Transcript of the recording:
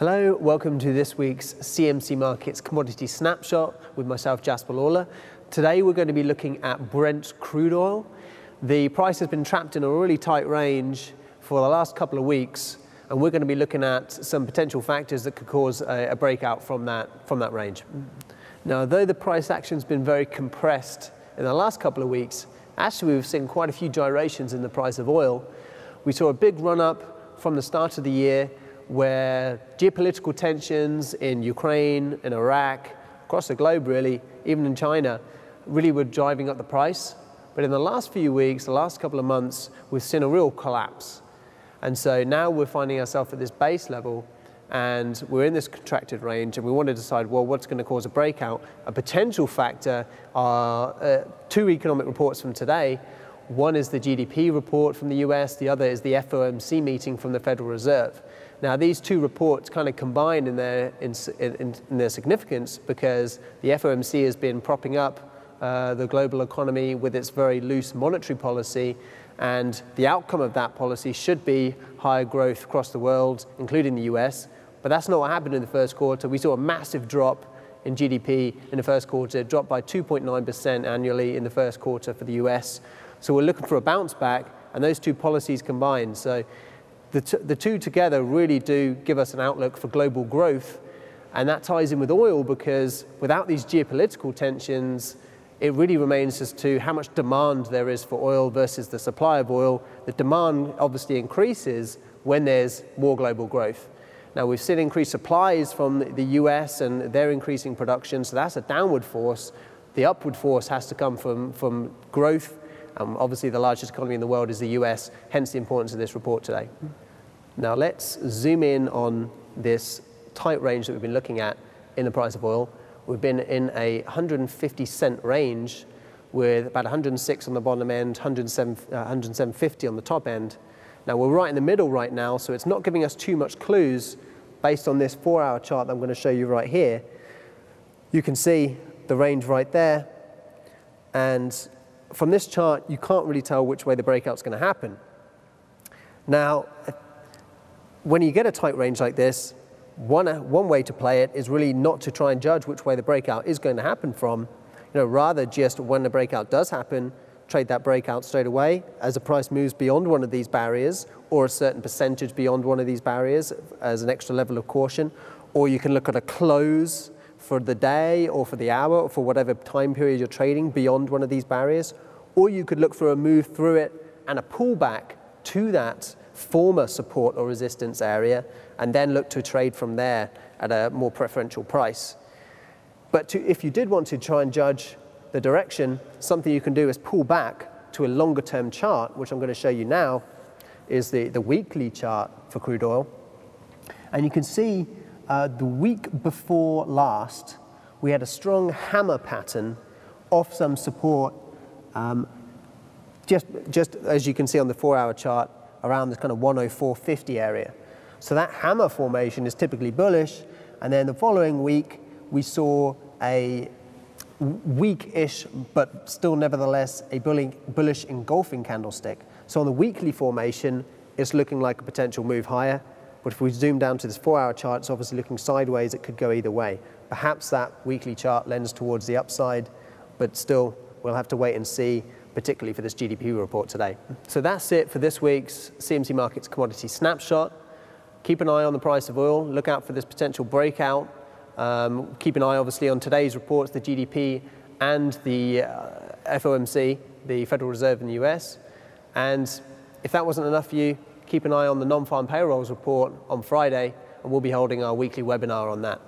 Hello, welcome to this week's CMC Markets Commodity Snapshot with myself, Jasper Lawler. Today we're going to be looking at Brent crude oil. The price has been trapped in a really tight range for the last couple of weeks, and we're going to be looking at some potential factors that could cause a, a breakout from that, from that range. Now, though the price action's been very compressed in the last couple of weeks, actually we've seen quite a few gyrations in the price of oil. We saw a big run up from the start of the year where geopolitical tensions in Ukraine, in Iraq, across the globe really, even in China, really were driving up the price. But in the last few weeks, the last couple of months, we've seen a real collapse. And so now we're finding ourselves at this base level and we're in this contracted range and we want to decide, well, what's going to cause a breakout? A potential factor are uh, two economic reports from today. One is the GDP report from the US, the other is the FOMC meeting from the Federal Reserve. Now, these two reports kind of combine in their, in, in, in their significance because the FOMC has been propping up uh, the global economy with its very loose monetary policy, and the outcome of that policy should be higher growth across the world, including the US. But that's not what happened in the first quarter. We saw a massive drop in GDP in the first quarter, dropped by 2.9% annually in the first quarter for the US. So we're looking for a bounce back, and those two policies combined. So the, the two together really do give us an outlook for global growth. And that ties in with oil because without these geopolitical tensions, it really remains as to how much demand there is for oil versus the supply of oil. The demand obviously increases when there's more global growth. Now we've seen increased supplies from the US and they're increasing production, so that's a downward force. The upward force has to come from, from growth um, obviously, the largest economy in the world is the US, hence the importance of this report today. Now, let's zoom in on this tight range that we've been looking at in the price of oil. We've been in a 150 cent range with about 106 on the bottom end, 107, uh, 107.50 on the top end. Now, we're right in the middle right now, so it's not giving us too much clues based on this four hour chart that I'm going to show you right here. You can see the range right there, and from this chart, you can't really tell which way the breakout's going to happen. Now, when you get a tight range like this, one, one way to play it is really not to try and judge which way the breakout is going to happen from. You know, rather just when the breakout does happen, trade that breakout straight away as the price moves beyond one of these barriers or a certain percentage beyond one of these barriers as an extra level of caution. Or you can look at a close for the day or for the hour or for whatever time period you're trading beyond one of these barriers. Or you could look for a move through it and a pullback to that former support or resistance area and then look to trade from there at a more preferential price. But to, if you did want to try and judge the direction, something you can do is pull back to a longer term chart, which I'm going to show you now, is the, the weekly chart for crude oil. And you can see uh, the week before last, we had a strong hammer pattern off some support, um, just, just as you can see on the four hour chart, around this kind of 104.50 area. So that hammer formation is typically bullish, and then the following week, we saw a weak-ish, but still nevertheless a bullish engulfing candlestick. So on the weekly formation, it's looking like a potential move higher. But if we zoom down to this four-hour chart, it's obviously looking sideways. It could go either way. Perhaps that weekly chart lends towards the upside, but still, we'll have to wait and see, particularly for this GDP report today. So that's it for this week's CMC Markets Commodity Snapshot. Keep an eye on the price of oil. Look out for this potential breakout. Um, keep an eye, obviously, on today's reports, the GDP and the uh, FOMC, the Federal Reserve in the US. And if that wasn't enough for you, keep an eye on the non-farm payrolls report on Friday, and we'll be holding our weekly webinar on that.